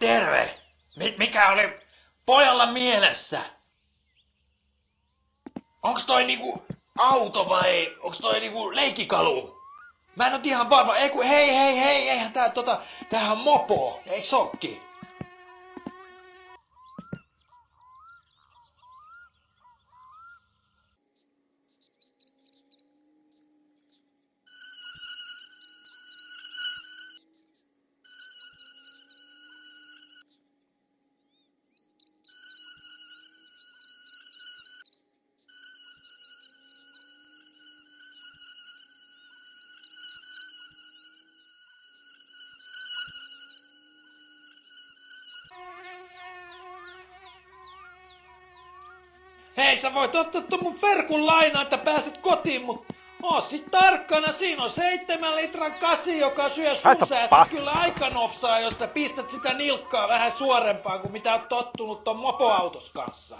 terve, terve! Mi- mikä oli pojalla mielessä? Onks toi niinku auto vai onks toi niinku leikkikalu? Mä en oo ihan varma. Ei kun hei hei hei, eihän tää tota, tämähän on mopo, eikö sokki? Hei, sä voit ottaa ton mun verkun lainaa, että pääset kotiin, mut oo sit tarkkana. Siinä on seitsemän litran kasi, joka syö sun kyllä aika nopsaa, jos sä pistät sitä nilkkaa vähän suorempaan kuin mitä oot tottunut ton mopoautos kanssa.